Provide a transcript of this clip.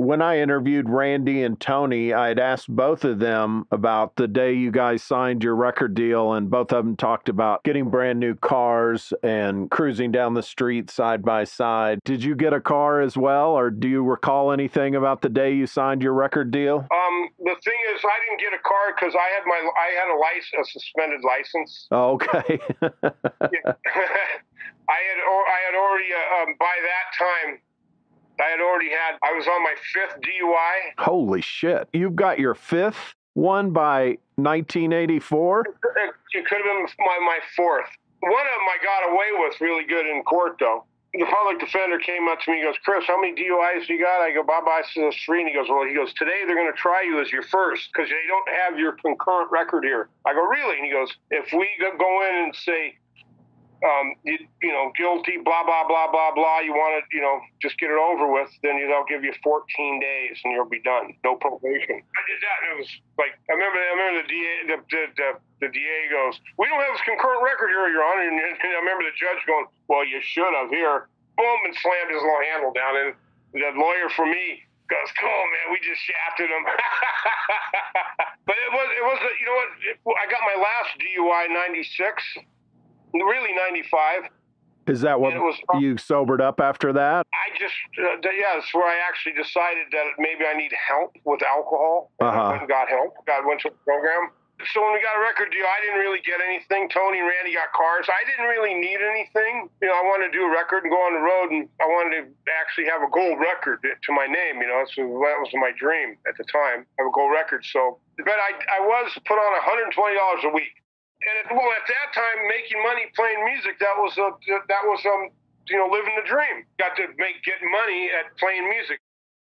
when I interviewed Randy and Tony, I had asked both of them about the day you guys signed your record deal, and both of them talked about getting brand new cars and cruising down the street side by side. Did you get a car as well, or do you recall anything about the day you signed your record deal? Um, the thing is, I didn't get a car because I had my I had a license, a suspended license. Oh, okay. I had I had already uh, um, by that time I had already had, I was on my fifth DUI. Holy shit. You've got your fifth one by 1984? It could have been my, my fourth. One of them I got away with really good in court, though. The public defender came up to me. He goes, "Chris, how many DUIs you got?" I go, "Bob, I said three." And he goes, "Well, he goes today they're going to try you as your first because they don't have your concurrent record here." I go, "Really?" And he goes, "If we go in and say um, you, you, know, guilty, blah, blah, blah, blah, blah. You want to, you know, just get it over with, then you, they'll give you 14 days and you'll be done. No probation. I did that. And it was like, I remember, I remember the DA, the, the, the, the DA goes, we don't have this concurrent record here, Your Honor. And, and I remember the judge going, well, you should have here. Boom, and slammed his little handle down. And the lawyer for me goes, "Come on, man, we just shafted him." but it was, it was, you know what? It, I got my last DUI '96 really 95. Is that what was, you sobered up after that? I just, uh, yeah, that's where I actually decided that maybe I need help with alcohol. Uh-huh. I went and got help. Got went to a program. So when we got a record deal, I didn't really get anything. Tony and Randy got cars. I didn't really need anything. You know, I wanted to do a record and go on the road, and I wanted to actually have a gold record to my name. You know, so that was my dream at the time. Have a gold record. So, but I, I was put on $120 a week and it, well, at that time, making money playing music that was a that was um you know living the dream. Got to make get money at playing music.